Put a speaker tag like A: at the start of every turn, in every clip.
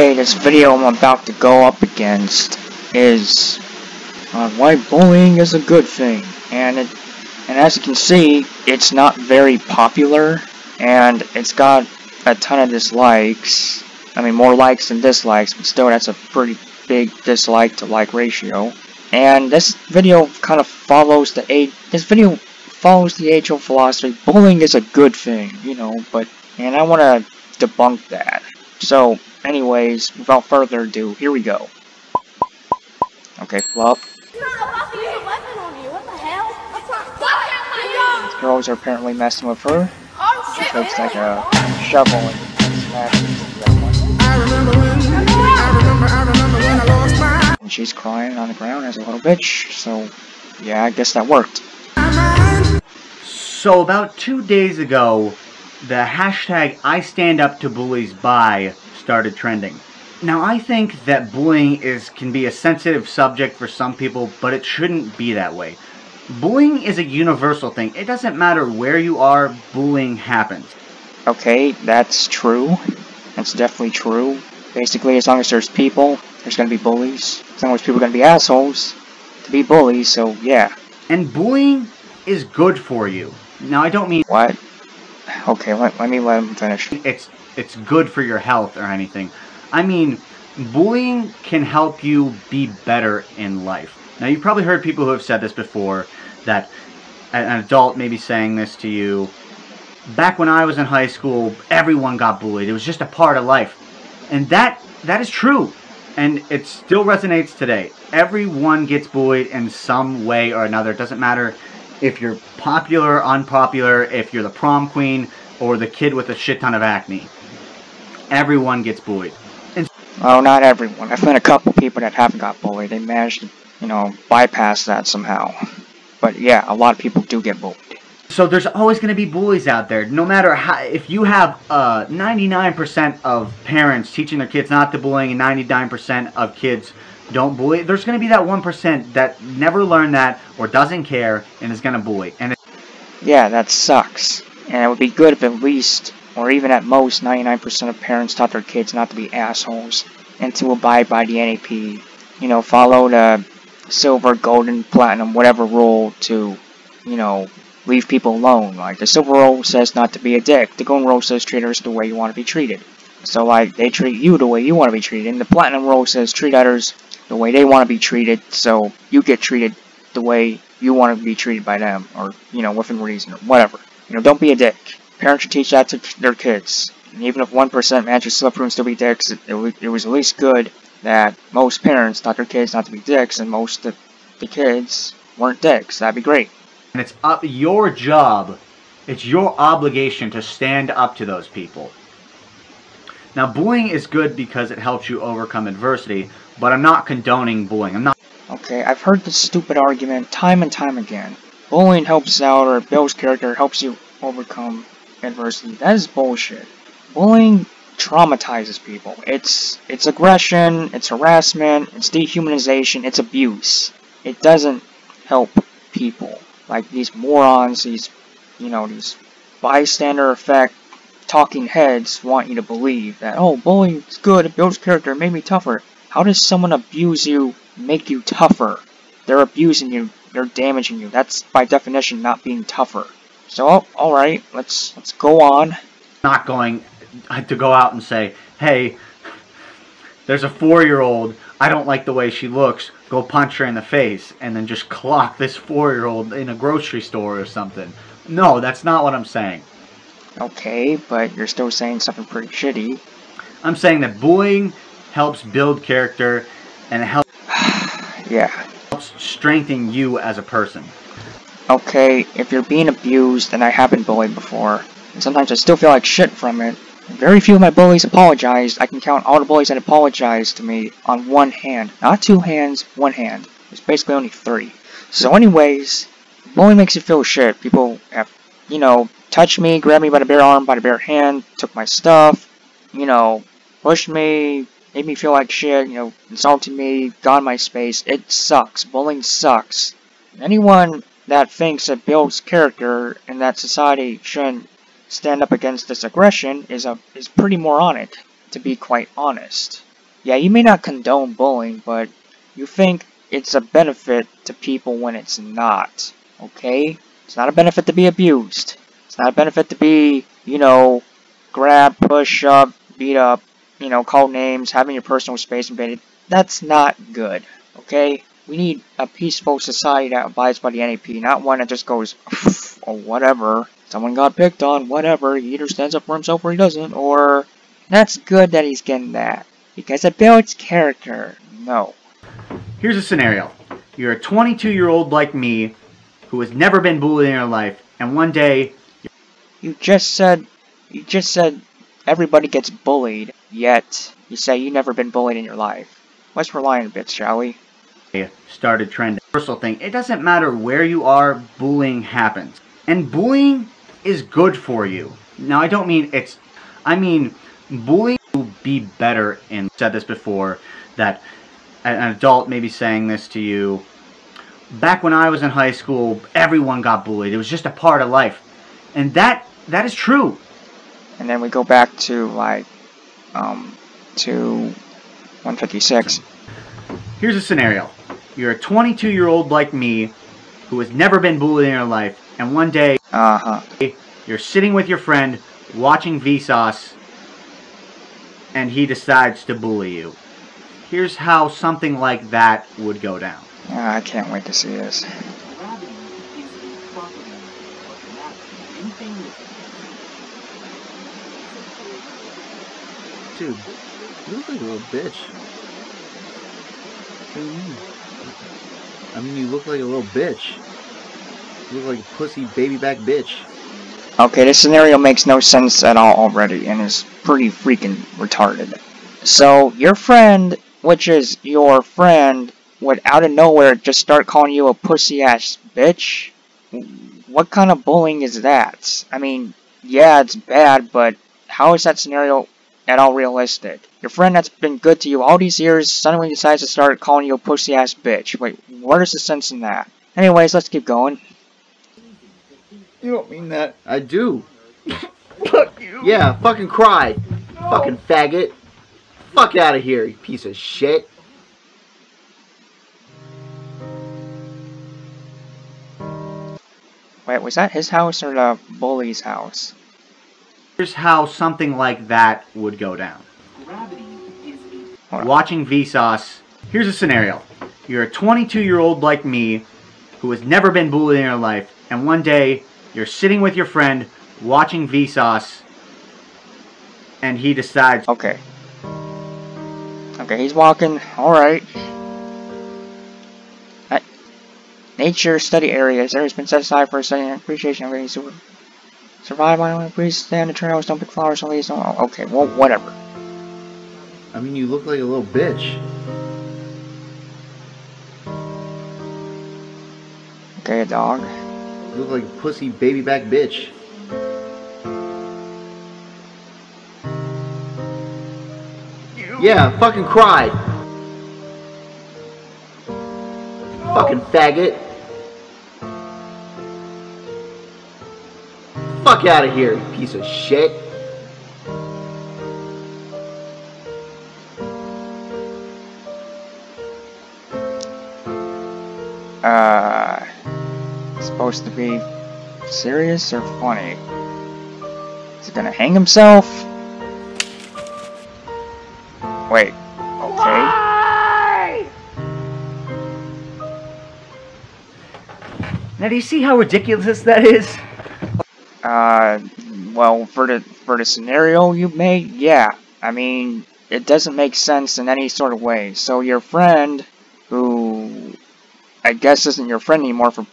A: Okay, this video I'm about to go up against is uh, on why bullying is a good thing, and it, and as you can see, it's not very popular, and it's got a ton of dislikes. I mean, more likes than dislikes, but still, that's a pretty big dislike to like ratio. And this video kind of follows the age. This video follows the age-old philosophy. Bullying is a good thing, you know, but and I want to debunk that. So, anyways, without further ado, here we go. Okay, flop. These girls are apparently messing with her. She looks like a shovel and smashing And she's crying on the ground as a little bitch, so yeah, I guess that worked.
B: So about two days ago, the hashtag I stand up to bullies by started trending. Now I think that bullying is can be a sensitive subject for some people, but it shouldn't be that way. Bullying is a universal thing. It doesn't matter where you are, bullying happens.
A: Okay, that's true. That's definitely true. Basically, as long as there's people, there's gonna be bullies. As long as people are gonna be assholes to be bullies, so yeah.
B: And bullying is good for you. Now I don't mean
A: What? Okay, let, let me let him finish.
B: it's it's good for your health or anything. I mean, bullying can help you be better in life. Now, you've probably heard people who have said this before that an adult may be saying this to you. Back when I was in high school, everyone got bullied. It was just a part of life. And that that is true. And it still resonates today. Everyone gets bullied in some way or another. It doesn't matter if you're popular, unpopular, if you're the prom queen, or the kid with a shit ton of acne. Everyone gets bullied. And
A: Oh, not everyone. I've met a couple people that haven't got bullied. They managed to, you know, bypass that somehow. But yeah, a lot of people do get bullied.
B: so there's always going to be bullies out there. No matter how, if you have uh, 99% of parents teaching their kids not to bullying and 99% of kids don't bully, there's going to be that 1% that never learned that or doesn't care and is going to bully. And
A: Yeah, that sucks. And it would be good if at least, or even at most, 99% of parents taught their kids not to be assholes and to abide by the NAP. You know, follow the silver, golden, platinum, whatever rule to, you know, leave people alone. Like, the silver rule says not to be a dick. The golden rule says treat others the way you want to be treated. So, like, they treat you the way you want to be treated. And the platinum rule says treat others the way they want to be treated, so you get treated the way you want to be treated by them, or, you know, within reason, or whatever. You know, don't be a dick. Parents should teach that to their kids. And even if 1% manages to slip and still be dicks, it, it, it was at least good that most parents taught their kids not to be dicks, and most of the kids weren't dicks. That'd be great.
B: and it's up your job, it's your obligation to stand up to those people. Now, bullying is good because it helps you overcome adversity, but I'm not condoning bullying. I'm not
A: Okay, I've heard this stupid argument time and time again. Bullying helps out, or Bill's character helps you overcome adversity. That is bullshit. Bullying traumatizes people. It's it's aggression, it's harassment, it's dehumanization, it's abuse. It doesn't help people. Like these morons, these you know, these bystander effect talking heads want you to believe that oh bullying is good, it builds character, it made me tougher. How does someone abuse you make you tougher? They're abusing you, they're damaging you. That's by definition not being tougher. So oh, alright, let's let's go on.
B: not going to go out and say, hey, there's a four year old, I don't like the way she looks, go punch her in the face, and then just clock this four year old in a grocery store or something. No, that's not what I'm saying.
A: Okay, but you're still saying something pretty shitty.
B: I'm saying that bullying helps build character and it helps
A: Yeah.
B: strengthen you as a person.
A: Okay, if you're being abused, and I have been bullied before, and sometimes I still feel like shit from it, very few of my bullies apologized. I can count all the bullies that apologized to me on one hand. Not two hands, one hand. It's basically only three. So anyways, bullying makes you feel shit. People have, you know, touched me, grabbed me by the bare arm, by the bare hand, took my stuff, you know, pushed me, made me feel like shit, you know, insulted me, in my space. It sucks. Bullying sucks. Anyone that thinks it builds character and that society shouldn't stand up against this aggression is a is pretty moronic, to be quite honest. Yeah, you may not condone bullying, but you think it's a benefit to people when it's not. Okay? It's not a benefit to be abused. It's not a benefit to be, you know, grab, push up, beat up, you know, call names, having your personal space invaded. That's not good. Okay? We need a peaceful society that abides by the NAP, not one that just goes, or whatever. Someone got picked on, whatever. He either stands up for himself or he doesn't, or that's good that he's getting that. Because it builds character. No.
B: Here's a scenario. You're a 22 year old like me who has never been bullied in your life, and one day.
A: You just said. You just said everybody gets bullied, yet you say you've never been bullied in your life. Let's rely on a bit, shall we?
B: Started trending. Personal thing, it doesn't matter where you are, bullying happens. And bullying is good for you. Now, I don't mean it's, I mean, bullying will be better, and said this before, that an adult may be saying this to you. Back when I was in high school, everyone got bullied. It was just a part of life. And that, that is true.
A: And then we go back to, like, um, to 156.
B: Here's a scenario. You're a 22 year old like me who has never been bullied in your life, and one day
A: uh-huh.
B: you're sitting with your friend watching Vsauce, and he decides to bully you. Here's how something like that would go down.
A: Uh, I can't wait to see this.
C: Dude, you look like a little bitch. What do you mean? I mean, you look like a little bitch. You look like a pussy baby back bitch.
A: Okay, this scenario makes no sense at all already and is pretty freaking retarded. So, your friend, which is your friend, would out of nowhere just start calling you a pussy ass bitch? What kind of bullying is that? I mean, yeah, it's bad, but how is that scenario at all realistic? Your friend that's been good to you all these years suddenly decides to start calling you a pussy ass bitch. Wait, what is the sense in that? Anyways, let's keep going.
C: You don't mean that. I do. Fuck you. Yeah, fucking cry. No. Fucking faggot. Fuck out of here, you piece of shit.
A: Wait, was that his house or the bully's house?
B: Here's how something like that would go down. Watching Vsauce. Here's a scenario. You're a 22 year old like me who has never been bullied in your life, and one day you're sitting with your friend watching Vsauce, and he decides.
A: Okay. Okay, he's walking. Alright. Nature study areas. There has been set aside for study and appreciation of any super. Survive my own please stay on the trails, don't pick flowers on these. Oh, okay, well, whatever.
C: I mean, you look like a little bitch.
A: Okay, a dog.
C: You look like a pussy baby back bitch. Yeah, fucking cry. Fucking faggot. Fuck out of here, you piece of shit.
A: Supposed to be serious or funny? Is he gonna hang himself? Wait, okay. Why?
B: Now do you see how ridiculous that is?
A: Uh, well, for the for the scenario you made, yeah. I mean, it doesn't make sense in any sort of way. So your friend, who I guess isn't your friend anymore for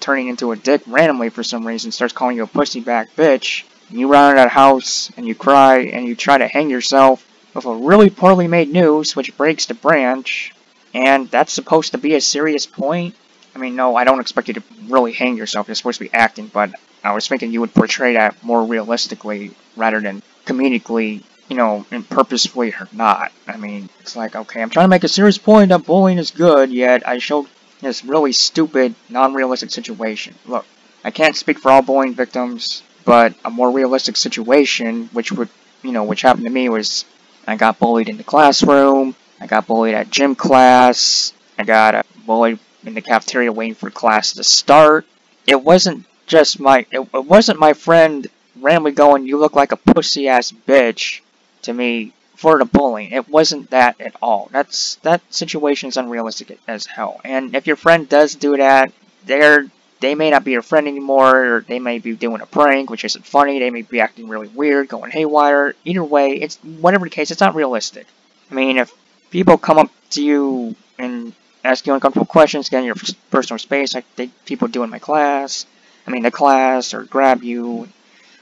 A: turning into a dick randomly for some reason, starts calling you a pussy back bitch. and You run out of house and you cry and you try to hang yourself with a really poorly made noose which breaks the branch. And that's supposed to be a serious point. I mean, no, I don't expect you to really hang yourself. You're supposed to be acting, but I was thinking you would portray that more realistically rather than comedically, you know, and purposefully or not. I mean, it's like, okay, I'm trying to make a serious point that bullying is good, yet I showed this really stupid, non-realistic situation. Look, I can't speak for all bullying victims, but a more realistic situation, which would, you know, which happened to me was I got bullied in the classroom. I got bullied at gym class. I got bullied in the cafeteria waiting for class to start. It wasn't just my, it, it wasn't my friend randomly going, you look like a pussy ass bitch to me for the bullying. It wasn't that at all. That's, that situation is unrealistic as hell. And if your friend does do that, they're, they may not be your friend anymore, or they may be doing a prank, which isn't funny, they may be acting really weird, going haywire. Either way, it's, whatever the case, it's not realistic. I mean, if people come up to you and ask you uncomfortable questions, get in your personal space, like they, people do in my class, I mean the class, or grab you,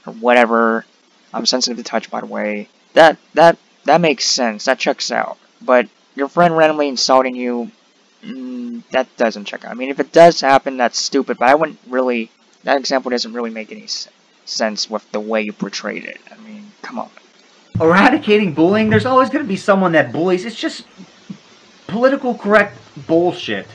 A: or whatever. I'm sensitive to touch, by the way. That that that makes sense. That checks out. But your friend randomly insulting you, mm, that doesn't check out. I mean, if it does happen, that's stupid. But I wouldn't really. That example doesn't really make any sense with the way you portrayed it. I mean, come on.
B: Eradicating bullying. There's always going to be someone that bullies. It's just political correct bullshit.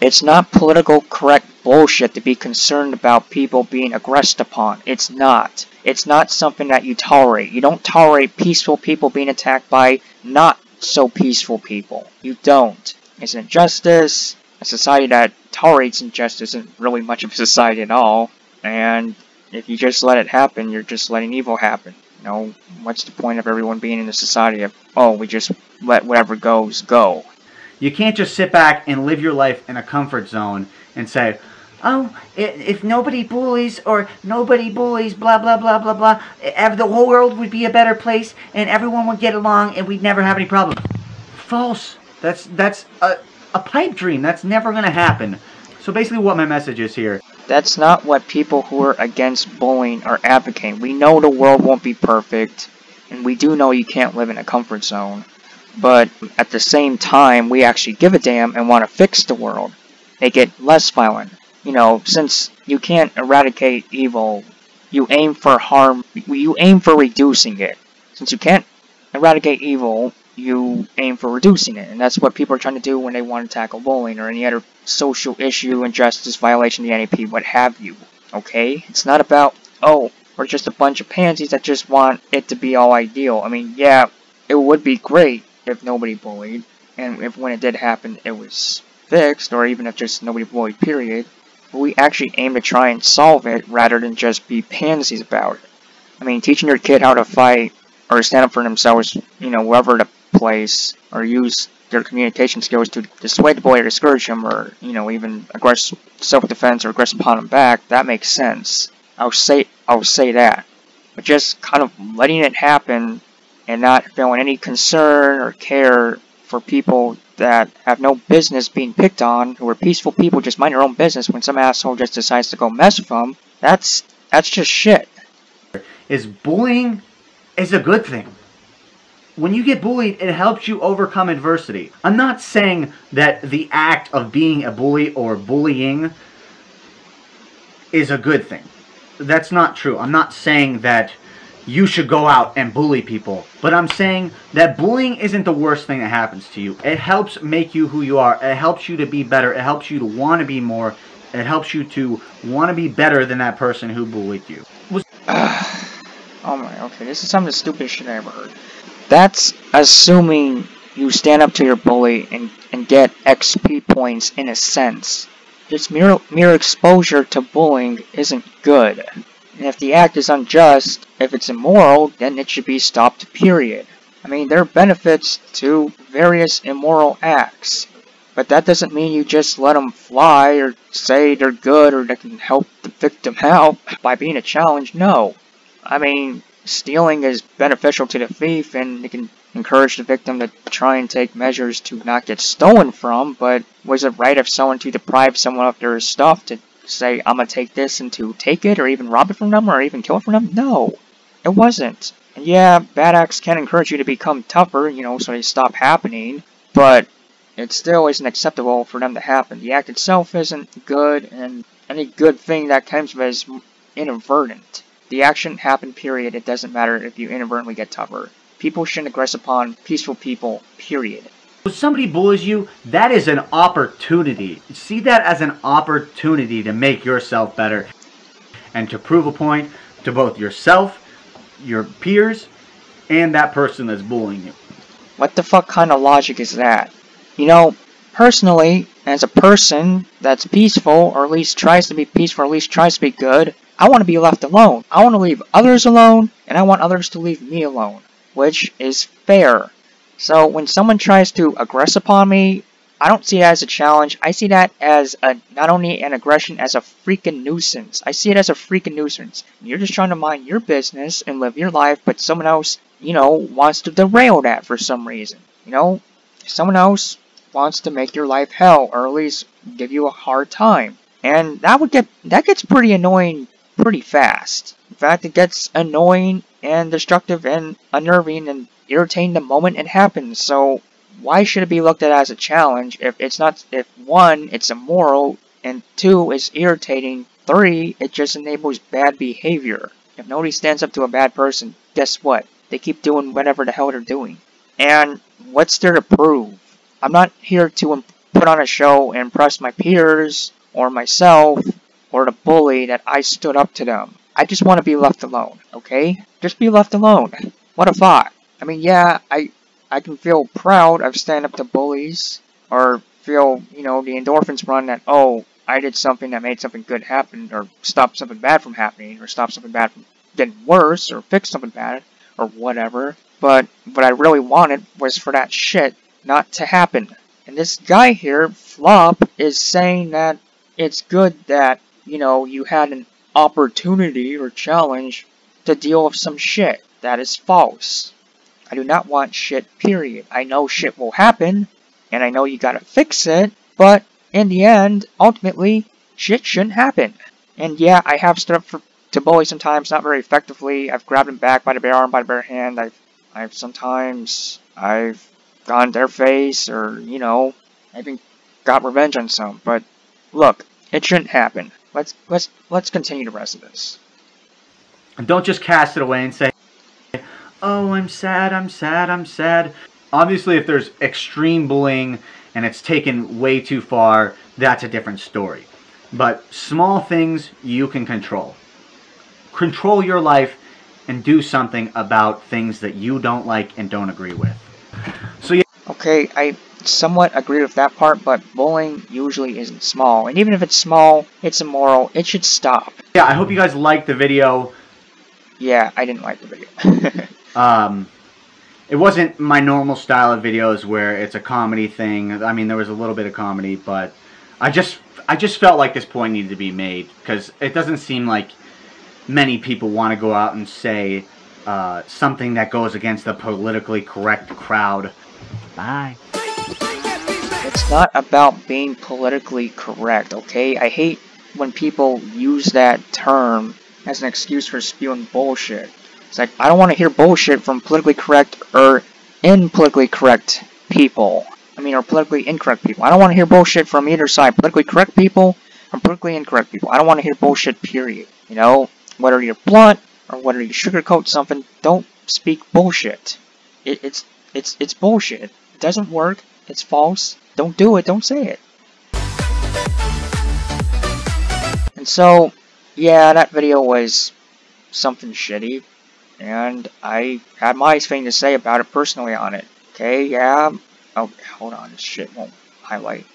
A: It's not political correct bullshit to be concerned about people being aggressed upon. It's not. It's not something that you tolerate. You don't tolerate peaceful people being attacked by not so peaceful people. You don't. It's injustice. A society that tolerates injustice isn't really much of a society at all. And if you just let it happen, you're just letting evil happen. You know, what's the point of everyone being in a society of, oh, we just let whatever goes go?
B: You can't just sit back and live your life in a comfort zone and say, oh, if nobody bullies or nobody bullies, blah, blah, blah, blah, blah, eh, the whole world would be a better place and everyone would get along and we'd never have any problems. False. That's, that's a, a pipe dream. That's never going to happen. So basically what my message is here.
A: That's not what people who are against bullying are advocating. We know the world won't be perfect, and we do know you can't live in a comfort zone. But at the same time, we actually give a damn and want to fix the world. Make it less violent. You know, since you can't eradicate evil, you aim for harm, you aim for reducing it. Since you can't eradicate evil, you aim for reducing it. And that's what people are trying to do when they want to tackle bullying or any other social issue, injustice, violation of the NAP, what have you. Okay? It's not about, oh, we're just a bunch of pansies that just want it to be all ideal. I mean, yeah, it would be great if nobody bullied, and if when it did happen it was fixed, or even if just nobody bullied, period. But we actually aim to try and solve it rather than just be pansies about it. I mean, teaching your kid how to fight or stand up for themselves, you know, wherever the place, or use their communication skills to dissuade the boy or discourage him, or, you know, even aggress self-defense or aggress upon him back, that makes sense. I'll say, I'll say that. But just kind of letting it happen and not feeling any concern or care for people that have no business being picked on, who are peaceful people, just mind their own business when some asshole just decides to go mess with them, that's, that's just shit.
B: Is bullying is a good thing. When you get bullied, it helps you overcome adversity. I'm not saying that the act of being a bully or bullying is a good thing. That's not true. I'm not saying that you should go out and bully people. But I'm saying that bullying isn't the worst thing that happens to you. It helps make you who you are. It helps you to be better. It helps you to want to be more. It helps you to want to be better than that person who bullied you. Was
A: oh my, okay, this is some of the stupidest shit I ever heard. That's assuming you stand up to your bully and, and get XP points in a sense. Just mere, mere exposure to bullying isn't good. And if the act is unjust, if it's immoral, then it should be stopped, period. I mean, there are benefits to various immoral acts. But that doesn't mean you just let them fly or say they're good or they can help the victim out by being a challenge. No. I mean, stealing is beneficial to the thief and it can encourage the victim to try and take measures to not get stolen from, but was it right of someone to deprive someone of their stuff to say, I'm gonna take this and to take it, or even rob it from them, or even kill it from them? No, it wasn't. And yeah, bad acts can encourage you to become tougher, you know, so they stop happening, but it still isn't acceptable for them to happen. The act itself isn't good, and any good thing that comes of it is inadvertent. The action happened, period. It doesn't matter if you inadvertently get tougher. People shouldn't aggress upon peaceful people, period.
B: When somebody bullies you, that is an opportunity. See that as an opportunity to make yourself better and to prove a point to both yourself, your peers, and that person that's bullying you.
A: What the fuck kind of logic is that? You know, personally, as a person that's peaceful, or at least tries to be peaceful, or at least tries to be good, I want to be left alone. I want to leave others alone, and I want others to leave me alone, which is fair. So when someone tries to aggress upon me, I don't see it as a challenge. I see that as a not only an aggression, as a freaking nuisance. I see it as a freaking nuisance. You're just trying to mind your business and live your life, but someone else, you know, wants to derail that for some reason. You know, someone else wants to make your life hell, or at least give you a hard time. And that would get that gets pretty annoying pretty fast. In fact, it gets annoying and destructive and unnerving and irritating the moment it happens. So why should it be looked at as a challenge if it's not, if one, it's immoral, and two, it's irritating, three, it just enables bad behavior. If nobody stands up to a bad person, guess what? They keep doing whatever the hell they're doing. And what's there to prove? I'm not here to put on a show and impress my peers, or myself, or the bully that I stood up to them. I just want to be left alone, okay? Just be left alone. What a thought. I mean, yeah, I I can feel proud of standing up to bullies, or feel, you know, the endorphins run that, oh, I did something that made something good happen, or stopped something bad from happening, or stopped something bad from getting worse, or fixed something bad, or whatever. But what I really wanted was for that shit not to happen. And this guy here, Flop, is saying that it's good that, you know, you had an opportunity or challenge to deal with some shit. That is false. I do not want shit, period. I know shit will happen, and I know you gotta fix it, but in the end, ultimately, shit shouldn't happen. And yeah, I have stood up for, to bully sometimes, not very effectively. I've grabbed them back by the bare arm, by the bare hand. I've, I've sometimes, I've gone their face, or, you know, I've even got revenge on some. But look, it shouldn't happen. Let's, let's, let's continue the rest of this.
B: And don't just cast it away and say, oh, I'm sad, I'm sad, I'm sad. Obviously, if there's extreme bullying and it's taken way too far, that's a different story. But small things you can control. Control your life and do something about things that you don't like and don't agree with. So yeah.
A: Okay, I somewhat agree with that part, but bullying usually isn't small. And even if it's small, it's immoral. It should stop.
B: Yeah, I hope you guys liked the video.
A: Yeah, I didn't like the video.
B: Um, it wasn't my normal style of videos where it's a comedy thing. I mean, there was a little bit of comedy, but I just I just felt like this point needed to be made because it doesn't seem like many people want to go out and say uh, something that goes against the politically correct crowd. Bye.
A: It's not about being politically correct, okay? I hate when people use that term as an excuse for spewing bullshit. It's like, I don't want to hear bullshit from politically correct or impolitically correct people. I mean, or politically incorrect people. I don't want to hear bullshit from either side. Politically correct people or politically incorrect people. I don't want to hear bullshit, period. You know, whether you're blunt or whether you sugarcoat something, don't speak bullshit. It, it's, it's, it's bullshit. It doesn't work. It's false. Don't do it. Don't say it. And so, yeah, that video was something shitty, and I had my thing to say about it personally on it. Okay, yeah. Oh, hold on, this shit won't highlight.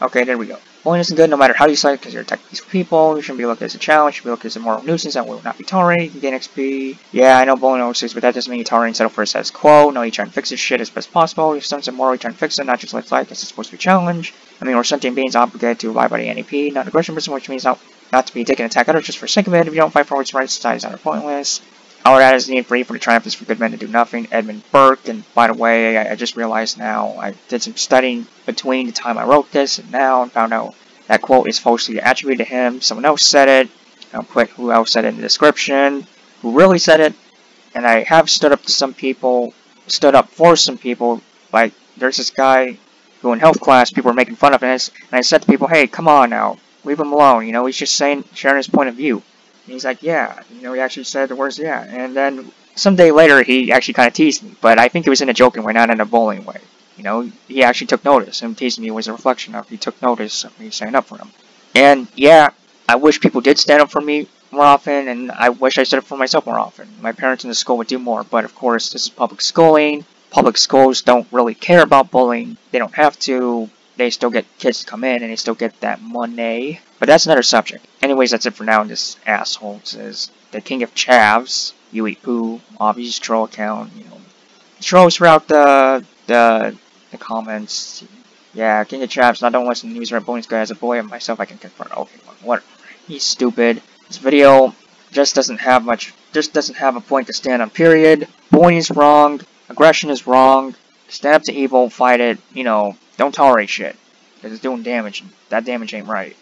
A: Okay, there we go. Bullying isn't good no matter how you say it because you're attacking these people. You shouldn't be looked at as a challenge. You should be looked at as a moral nuisance that will not be tolerated. You can gain XP. Yeah, I know bullying overseas, but that doesn't mean you tolerate and settle for a status quo. No, you try and fix this shit as best possible. If something's immoral, you try and fix it, not just like fly because it's supposed to be challenged. I mean, we're sentient beings obligated to abide by the NAP, not aggression person, which means not, not to be taken attack others just for sake of it. If you don't fight for what's right, society is not pointless. All that is needed for the triumph is for good men to do nothing. Edmund Burke, and by the way, I, I, just realized now, I did some studying between the time I wrote this and now and found out that quote is falsely attributed to him. Someone else said it. I'll put who else said it in the description, who really said it. And I have stood up to some people, stood up for some people, like there's this guy who in health class people were making fun of, and I said to people, hey, come on now, leave him alone, you know, he's just saying, sharing his point of view. And he's like, yeah. You know, he actually said the words, yeah. And then some day later, he actually kind of teased me. But I think it was in a joking way, not in a bullying way. You know, he actually took notice. Him teasing me was a reflection of he took notice of me standing up for him. And yeah, I wish people did stand up for me more often, and I wish I stood up for myself more often. My parents in the school would do more, but of course, this is public schooling. Public schools don't really care about bullying. They don't have to. They still get kids to come in, and they still get that money. But that's another subject. Anyways, that's it for now. This asshole says the king of chavs. You eat poo. Obvious troll account. You know, trolls throughout the the the comments. Yeah, King of Chavs. I don't listen to news or bullying guy as a boy and myself. I can confirm. Okay, what? He's stupid. This video just doesn't have much, just doesn't have a point to stand on, period. Bullying is wrong, aggression is wrong, stand up to evil, fight it, you know, don't tolerate shit. Because it's doing damage, that damage ain't right.